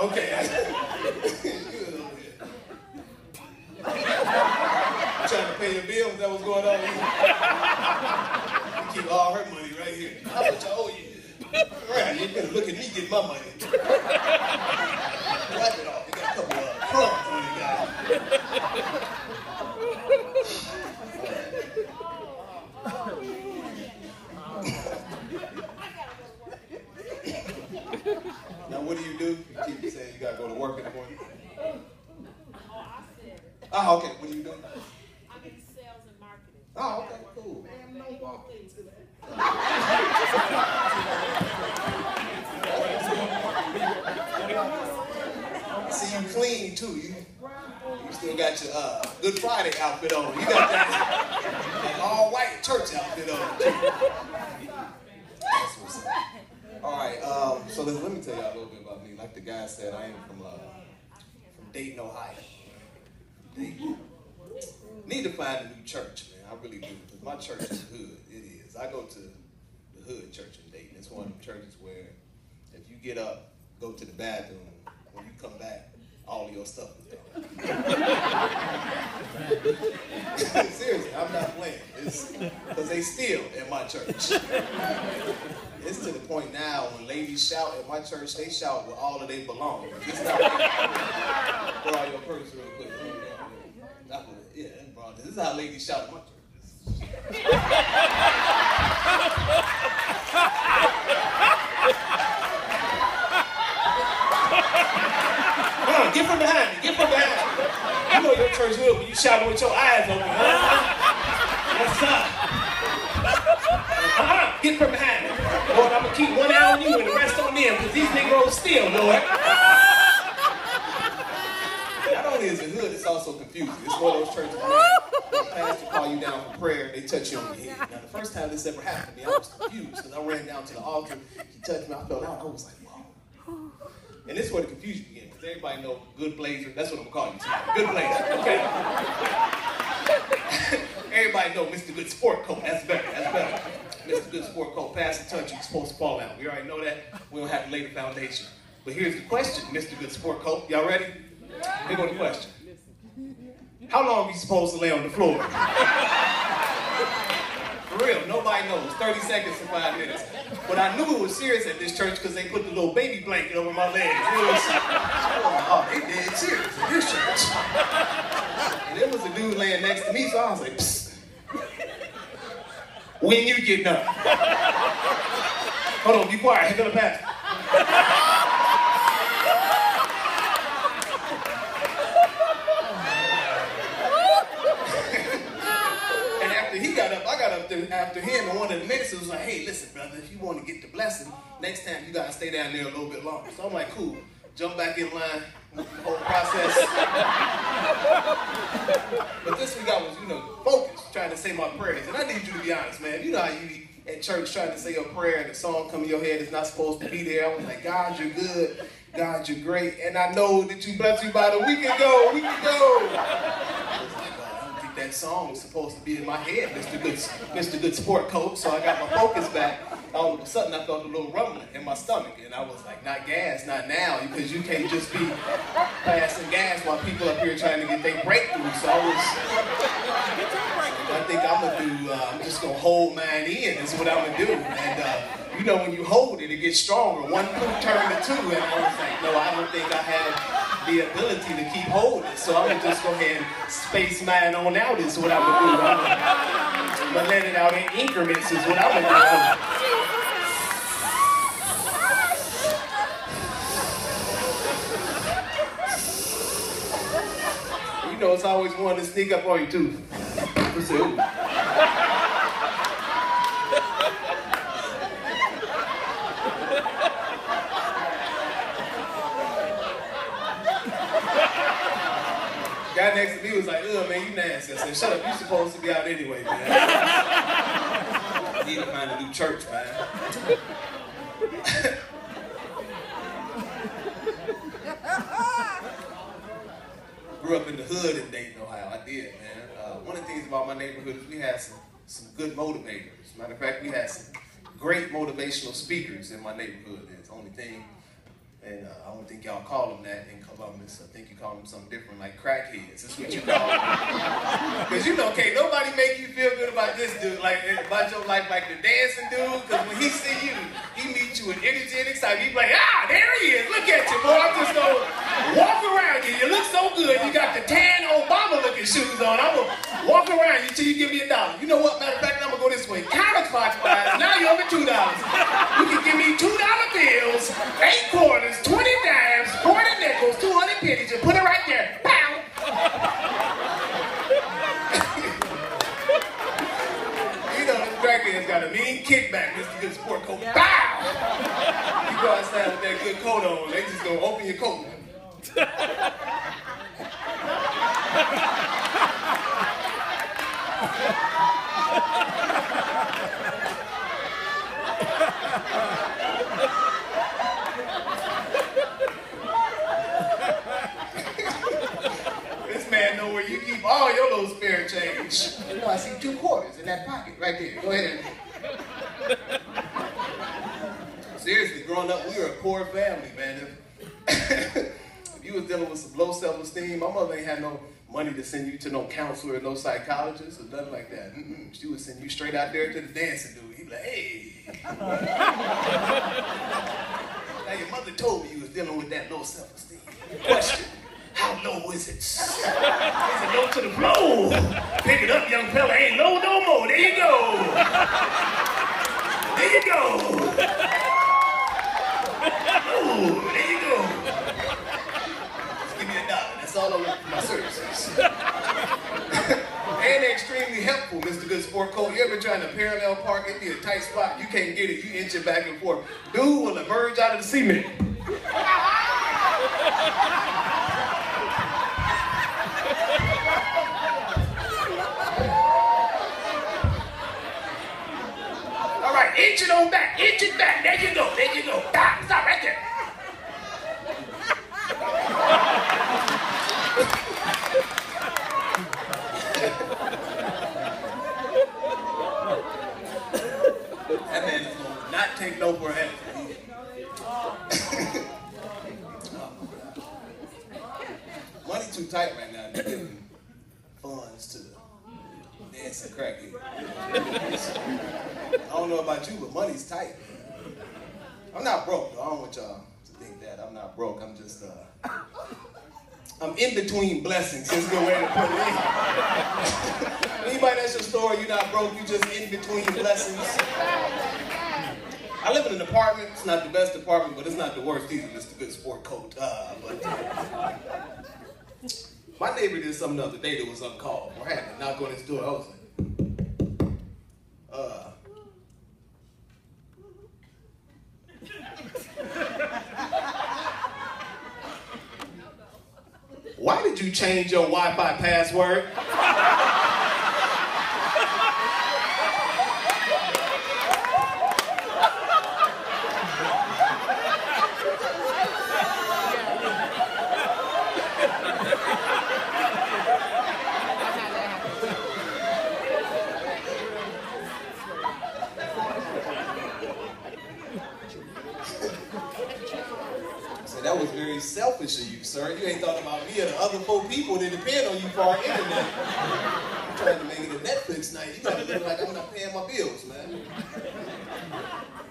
Okay. trying to pay your bills? That was going on? You keep all her money right here. How much I owe you? Right, you better look at me get my money. Wipe it off. You got a couple of crumbs on you guys. now, what do you do? You keep saying you got to go to work in the morning. Oh, okay. What are you doing? I'm in sales and marketing. Oh, okay, cool. Man, no walking to that. I see you clean too. You, you still got your uh, Good Friday outfit on. You got that, all white church outfit on. That's what's up. All right, um, so let, let me tell y'all a little bit about me. Like the guy said, I am from uh, from Dayton, Ohio. Dayton. Need to find a new church, man. I really do. Because my church is hood. It is. I go to the hood church in Dayton. It's one of the churches where if you get up, go to the bathroom, when you come back, all your stuff is gone. Seriously, I'm not It's because they steal in my church. It's to the point now when ladies shout at my church, they shout with all of their belongings. It's not throw out your purse real quick. Yeah, bro. This is how ladies shout at my church. Come on, get from behind me. Get from behind me. You know your church will, but you shouting with your eyes open. Huh? What's up? Uh-huh. Get from behind me. Lord, I'm going to keep one eye on you and the rest on them, because these Negroes steal, Lord. Not only is it hood, it's also confusing. It's one of those churches where the pastor call you down for prayer, they touch you on the head. Now, the first time this ever happened to me, I was confused, because I ran down to the altar, he touched me, I fell out, I was like, whoa. And this is where the confusion begins. Because everybody know good blazer. That's what I'm gonna call you tonight. Good blazer. Okay. Everybody know Mr. Good Sport Coat. That's better. That's better. Mr. Good Sport Coat. Pass the touch. You're supposed to fall out. We already know that. We don't have to lay the foundation. But here's the question, Mr. Good Sport Coat. Y'all ready? Here go the question. How long are you supposed to lay on the floor? For real, nobody knows. 30 seconds to five minutes. But I knew it was serious at this church because they put the little baby blanket over my legs. It was, oh, they serious at this church. And there was a dude laying next to me, so I was like, Psst. When you getting up? Hold on, be quiet. Go the pastor. And after he got up, I got up after him, and one of the ministers was like, hey, listen, brother, if you want to get the blessing, next time you got to stay down there a little bit longer. So I'm like, cool. Jump back in line, with the whole process. but this week I was, you know, focused, trying to say my prayers. And I need you to be honest, man. You know how you at church trying to say a prayer and the song come in your head is not supposed to be there. I was like, God, you're good. God, you're great. And I know that you blessed me about a week ago, a week ago. That song was supposed to be in my head, Mr. Good, Mr. Good Sport Coat. So I got my focus back. All of a sudden, I felt a little rumbling in my stomach. And I was like, not gas, not now, because you can't just be passing gas while people up here trying to get their breakthrough. So I was, I think I'm gonna do, uh, I'm just gonna hold mine in, is what I'm gonna do. And uh, you know, when you hold it, it gets stronger. One poop turned to two, and I was like, no, I don't think I have the ability to keep holding. So I'm gonna just go ahead and space mine on out, is what I'm do. I'm gonna let it out in increments, is what I'm gonna do. You know, it's always one to sneak up on you too. Guy next to me was like, ugh, man, you nasty. I said, shut up, you supposed to be out anyway, man. I need to find a new church, man. Grew up in the hood in Dayton, Ohio. I did, man. Uh, one of the things about my neighborhood is we had some, some good motivators. Matter of fact, we had some great motivational speakers in my neighborhood. It's the only thing and uh, I don't think y'all call them that in Columbus. I think you call them something different, like crackheads. That's what you call them. Because you know, can't nobody make you feel good about this dude, like eh, about your life, like the dancing dude. Because when he see you, he meets you with energy and excitement. He's like, ah, there he is. Look at you, boy. I'm just going to walk around you. You look so good. You got the tan Obama looking shoes on. I'm going to walk around you till you give me a dollar. You know what? Matter of fact, I'm going to go this way. Counterclockwise. Now you're over $2 give me two dollar bills, eight quarters. 20 dimes, 40 nickels, 200 pennies, and put it right there. Pow! you know, this crackhead's got a mean kickback, Mr. Good Sport coat. Yeah. Pow! You go outside with that good coat on, they just gonna open your coat. all your little spare change. You know, I see two quarters in that pocket right there. Go ahead and. Seriously, growing up, we were a poor family, man. If, if you was dealing with some low self-esteem, my mother ain't had no money to send you to no counselor or no psychologist or nothing like that. Mm-mm. She would send you straight out there to the dancing dude. He'd be like, hey. now your mother told me you was dealing with that low self-esteem. Question. Is it? Is it low to the floor? Pick it up, young fella. Ain't low no more. There you go. There you go. Ooh, there you go. Just give me a dollar. That's all I want for my services. and extremely helpful, Mr. Good Sport Coat. You ever trying to parallel park? It be a tight spot. You can't get it. You inch it back and forth. Dude will emerge out of the cement. Inch it on back. Inch it back. There you go. There you go. Stop. Stop right there. that man is going to not take no for an answer. Money too tight right now. Funds to the dancing crackhead. Don't know about you, but money's tight. I'm not broke, though. I don't want y'all to think that. I'm not broke. I'm just, uh, I'm in between blessings. That's a good way to put it. Anybody that's your story, you're not broke, you just in between blessings. I live in an apartment. It's not the best apartment, but it's not the worst either. It's the good sport coat. Uh, but uh, my neighbor did something the other day that was uncalled. I had to knock on his door. I was like, Why did you change your Wi-Fi password? selfish of you, sir. You ain't thought about me or the other four on you for our internet. I'm trying to make it a Netflix night. You gotta look like I'm not paying my bills, man.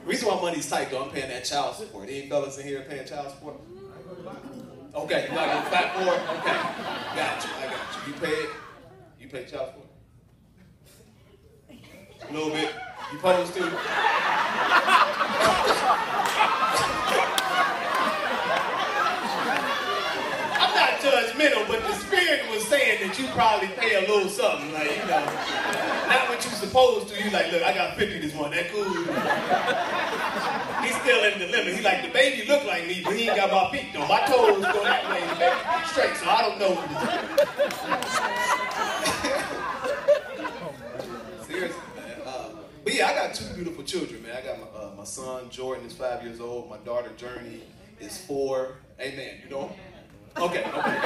reason why money's tight, though, I'm paying that child support. Any fellas in here paying child support? Okay, you got to fat for it? Okay, got you, I got you. You pay it? You pay child support? A little bit. You supposed to? Judgmental, but the spirit was saying that you probably pay a little something, like, you know, not what you supposed to. You like, look, I got 50 this one, that cool? He's still in the limit. He's like, the baby look like me, but he ain't got my feet though. My toes go that way, the baby straight, so I don't know. Seriously, man. Uh, but yeah, I got two beautiful children, man. I got my, uh, my son Jordan is five years old. My daughter Journey is four. Amen. You know? Okay, okay.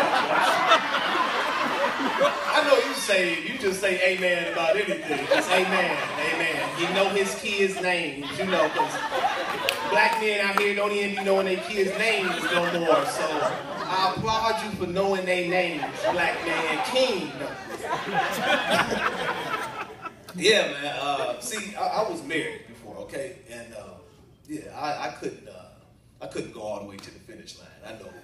I know you say you just say amen about anything. Just amen, amen. You know his kids' names, you know, because black men out here don't even be knowing their kids' names no more. So I applaud you for knowing their names, black man king. yeah, man. Uh, see, I, I, was married before, okay, and uh, yeah, I, I couldn't. Uh, I couldn't go all the way to the finish line. I know it.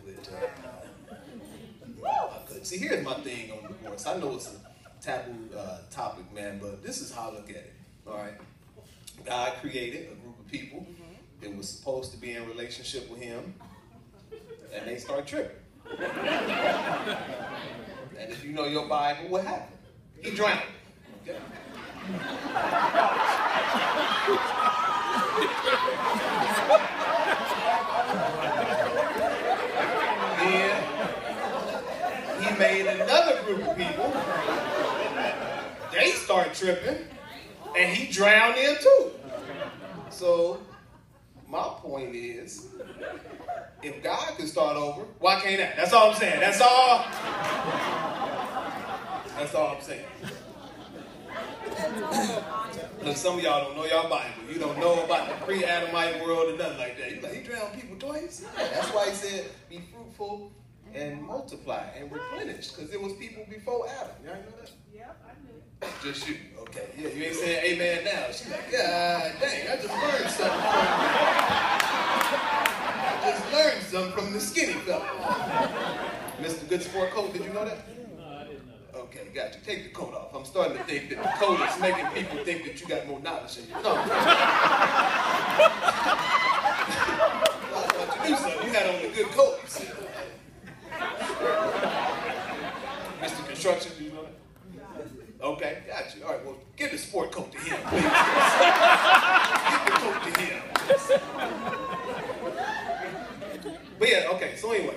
I couldn't. See, here's my thing on divorce. I know it's a taboo uh, topic, man, but this is how I look at it. All right, God created a group of people that was supposed to be in relationship with Him, and they start tripping. and if you know your Bible, what happened? He drowned. Okay? group of people. They start tripping, and he drowned them too. So my point is, if God can start over, why can't I? That's all I'm saying. That's all. That's all I'm saying. Look, some of y'all don't know y'all Bible. You don't know about the pre-Adamite world and nothing like that. You like, he drowned people twice? That's why he said, be fruitful and multiply and replenish. Because there was people before Adam. Y'all know that? Yep, I knew. Just you. Okay. Yeah, you ain't saying amen now. She's like, God dang, I just learned something from I just learned something from the skinny fella. Mr. Good Sport Coat, did you know that? No, I didn't know that. Okay, got you. Take the coat off. I'm starting to think that the coat is making people think that you got more knowledge than you. No. I want you to do something. You had on the good coat. You said. Mr. Construction, do you know that? Okay, got you. All right, well, give the sport coat to him, give the coat to him. But yeah, okay, so anyway,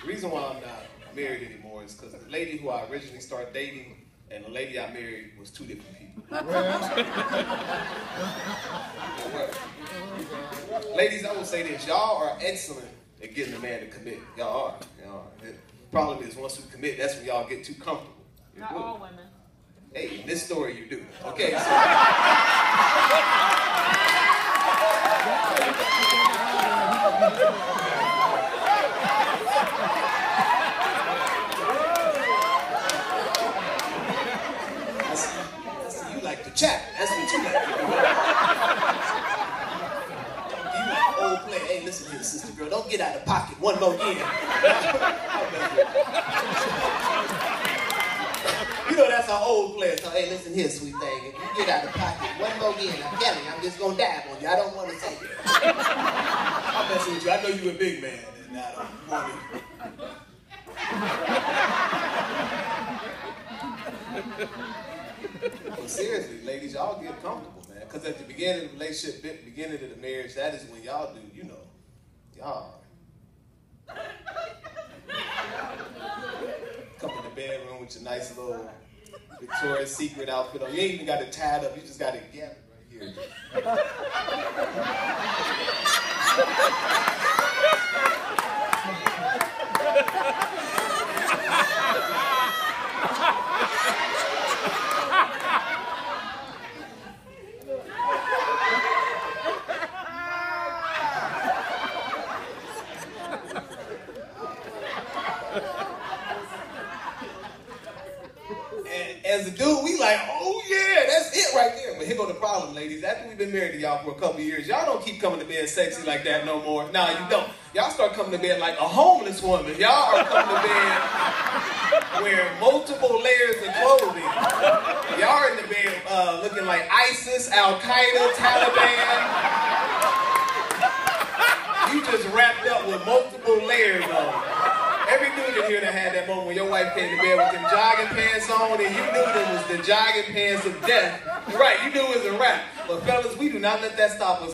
the reason why I'm not married anymore is because the lady who I originally started dating and the lady I married was two different people. Ladies, I will say this. Y'all are excellent at getting a man to commit. Y'all are. Y'all are. The problem is once you commit, that's when y'all get too comfortable. Not all women. Hey, in this story you do. Okay, so. you like to chat. That's what you like to do. You like old play. Hey, listen here, sister girl. Don't get out of pocket. One more year. You know that's an old player. So hey, listen here, sweet thing. If you get out of pocket one more again, I'm telling you, I'm just gonna dab on you. I don't want to take it. I'm messing with you. I know you a big man, and I don't want it. but seriously, ladies, y'all get comfortable, man. Because at the beginning of the relationship, beginning of the marriage, that is when y'all do, you know, y'all. Come in the bedroom with your nice little Victoria's Secret outfit on. You ain't even got it tied up. You just got it gathered right here. And as a dude, we like, oh yeah, that's it right there. But here go the problem, ladies. After we've been married to y'all for a couple years, y'all don't keep coming to bed sexy like that no more. Nah, you don't. Y'all start coming to bed like a homeless woman. Y'all are coming to bed wearing multiple layers of clothing. Y'all in the bed uh, looking like ISIS, Al Qaeda, Taliban. You just wrapped up with multiple layers on. Every dude in here that had that moment when your wife came to bed with them jogging pants on and you knew them was the jogging pants of death. Right, you knew it was a wrap. But fellas, we do not let that stop us.